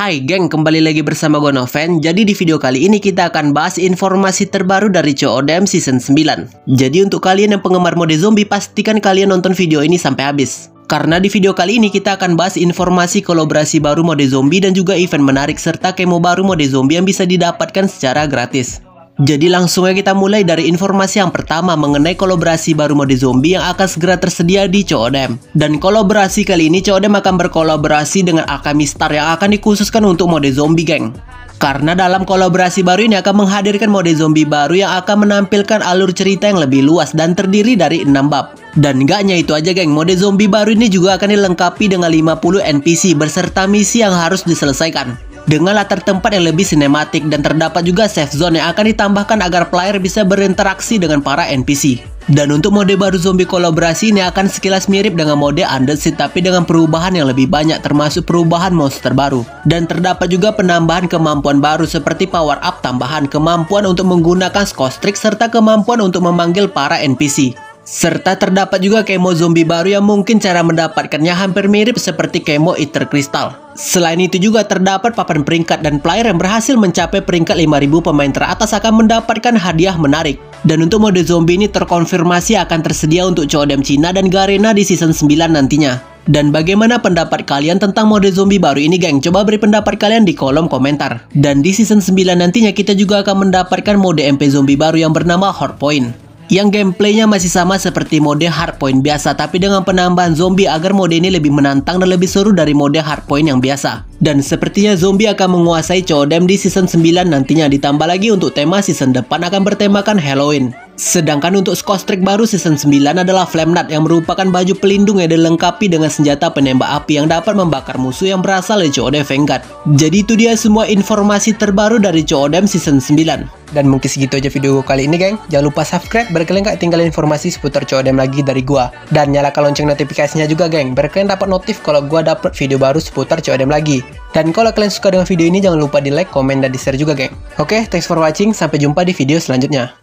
Hai geng, kembali lagi bersama gue Noven. Jadi di video kali ini kita akan bahas informasi terbaru dari CODM Season 9 Jadi untuk kalian yang penggemar mode zombie pastikan kalian nonton video ini sampai habis. Karena di video kali ini kita akan bahas informasi kolaborasi baru mode zombie dan juga event menarik serta kemo baru mode zombie yang bisa didapatkan secara gratis. Jadi langsung aja kita mulai dari informasi yang pertama mengenai kolaborasi baru mode zombie yang akan segera tersedia di CODM. Dan kolaborasi kali ini CODM akan berkolaborasi dengan Alchemy yang akan dikhususkan untuk mode zombie geng. Karena dalam kolaborasi baru ini akan menghadirkan mode zombie baru yang akan menampilkan alur cerita yang lebih luas dan terdiri dari 6 bab. Dan gak hanya itu aja geng, mode zombie baru ini juga akan dilengkapi dengan 50 NPC beserta misi yang harus diselesaikan dengan latar tempat yang lebih sinematik dan terdapat juga safe zone yang akan ditambahkan agar player bisa berinteraksi dengan para NPC. Dan untuk mode baru zombie kolaborasi ini akan sekilas mirip dengan mode Undersea tapi dengan perubahan yang lebih banyak termasuk perubahan monster baru. Dan terdapat juga penambahan kemampuan baru seperti power up tambahan, kemampuan untuk menggunakan skostrik serta kemampuan untuk memanggil para NPC. Serta terdapat juga kemo zombie baru yang mungkin cara mendapatkannya hampir mirip seperti kemo Eater Crystal. Selain itu juga terdapat papan peringkat dan player yang berhasil mencapai peringkat 5000 pemain teratas akan mendapatkan hadiah menarik. Dan untuk mode zombie ini terkonfirmasi akan tersedia untuk CODM Cina dan Garena di season 9 nantinya. Dan bagaimana pendapat kalian tentang mode zombie baru ini geng? Coba beri pendapat kalian di kolom komentar. Dan di season 9 nantinya kita juga akan mendapatkan mode MP zombie baru yang bernama Hardpoint yang gameplaynya masih sama seperti mode hardpoint biasa tapi dengan penambahan zombie agar mode ini lebih menantang dan lebih seru dari mode hardpoint yang biasa. Dan sepertinya zombie akan menguasai CODM di season 9 nantinya ditambah lagi untuk tema season depan akan bertemakan Halloween. Sedangkan untuk skostrik baru season 9 adalah Flame Nut yang merupakan baju pelindung yang dilengkapi dengan senjata penembak api yang dapat membakar musuh yang berasal dari COD Vanguard. Jadi itu dia semua informasi terbaru dari CODM season 9. Dan mungkin segitu aja video gue kali ini geng. Jangan lupa subscribe biar kalian gak tinggalin informasi seputar CODM lagi dari gua. Dan nyalakan lonceng notifikasinya juga geng, biar kalian dapat notif kalau gua dapet video baru seputar CODM lagi. Dan kalau kalian suka dengan video ini jangan lupa di like, komen, dan di share juga geng. Oke, thanks for watching, sampai jumpa di video selanjutnya.